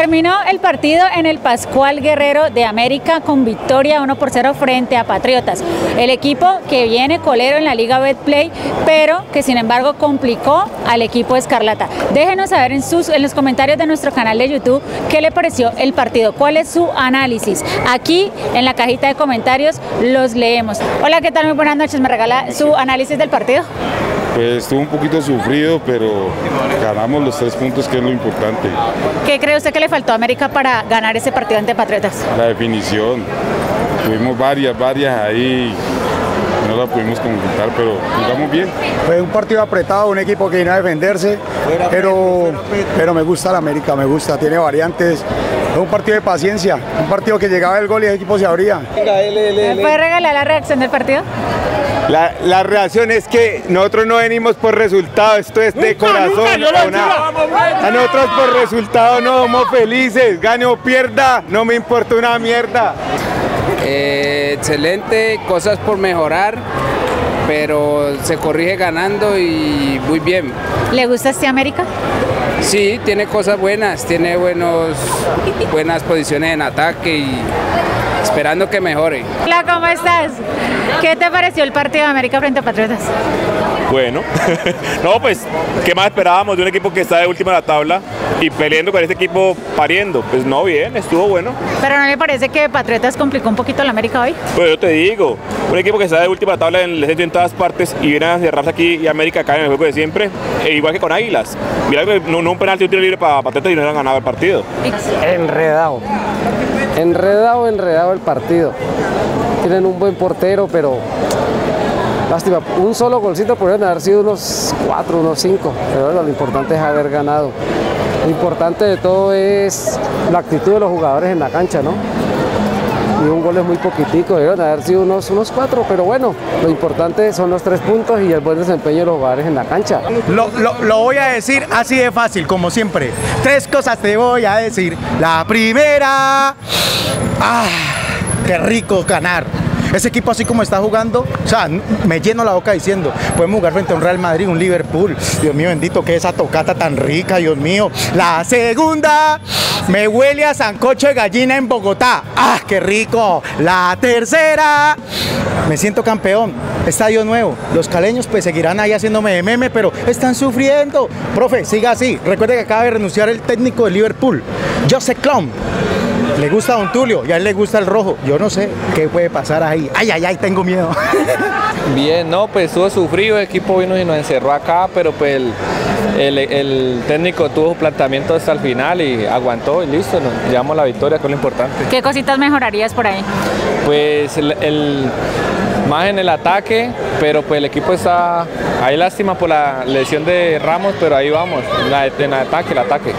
Terminó el partido en el Pascual Guerrero de América con victoria 1 por 0 frente a Patriotas. El equipo que viene colero en la Liga Betplay, pero que sin embargo complicó al equipo Escarlata. Déjenos saber en, sus, en los comentarios de nuestro canal de YouTube qué le pareció el partido, cuál es su análisis. Aquí en la cajita de comentarios los leemos. Hola, ¿qué tal? Muy buenas noches. ¿Me regala su análisis del partido? Pues estuvo un poquito sufrido, pero ganamos los tres puntos, que es lo importante. ¿Qué cree usted que le faltó a América para ganar ese partido ante Patriotas? La definición. Tuvimos varias, varias ahí no la pudimos concretar, pero jugamos bien. Fue un partido apretado, un equipo que vino a defenderse, pero, pero me gusta la América, me gusta, tiene variantes. Fue un partido de paciencia, un partido que llegaba el gol y el equipo se abría. ¿Me puede regalar la reacción del partido? La, la, reacción es que nosotros no venimos por resultado, esto es de corazón. a nosotros por resultado no somos felices, gane o pierda, no me importa una mierda. Eh, excelente, cosas por mejorar, pero se corrige ganando y muy bien. ¿Le gusta este América? Sí, tiene cosas buenas, tiene buenos, buenas posiciones en ataque y esperando que mejore. Hola, ¿cómo estás? ¿Qué te pareció el partido de América frente a Patriotas? Bueno, no, pues, ¿qué más esperábamos de un equipo que está de última en la tabla y peleando con este equipo pariendo? Pues no, bien, estuvo bueno. ¿Pero no le parece que Patriotas complicó un poquito la América hoy? Pues yo te digo, un equipo que está de última tabla en, en todas partes y viene a cerrarse aquí y América cae en el juego de siempre, e igual que con Águilas. Mira que no, no un penalti, un tiro libre para Patriotas y no han ganado el partido. Enredado. Enredado, enredado el partido. Tienen un buen portero, pero lástima. Un solo golcito podrían haber sido unos cuatro, unos cinco, pero bueno, lo importante es haber ganado. Lo importante de todo es la actitud de los jugadores en la cancha, ¿no? Y un gol es muy poquitico, deben haber sido unos, unos cuatro, pero bueno, lo importante son los tres puntos y el buen desempeño de los jugadores en la cancha. Lo, lo, lo voy a decir así de fácil, como siempre. Tres cosas te voy a decir. La primera, ¡ah! ¡Qué rico ganar! Ese equipo así como está jugando, o sea, me lleno la boca diciendo, podemos jugar frente a un Real Madrid, un Liverpool. Dios mío, bendito, que esa tocata tan rica, Dios mío. La segunda, me huele a sancocho de gallina en Bogotá. ¡Ah, qué rico! La tercera, me siento campeón. Estadio nuevo. Los caleños pues seguirán ahí haciéndome de meme, pero están sufriendo. Profe, siga así. Recuerde que acaba de renunciar el técnico de Liverpool, Joseph Clown. Le gusta a Don Tulio y a él le gusta el rojo. Yo no sé qué puede pasar ahí. Ay, ay, ay, tengo miedo. Bien, no, pues estuvo sufrido, el equipo vino y nos encerró acá, pero pues el, el, el técnico tuvo planteamiento hasta el final y aguantó y listo, nos llevamos la victoria, que es lo importante. ¿Qué cositas mejorarías por ahí? Pues el, el más en el ataque, pero pues el equipo está, hay lástima por la lesión de Ramos, pero ahí vamos, en el ataque, el ataque.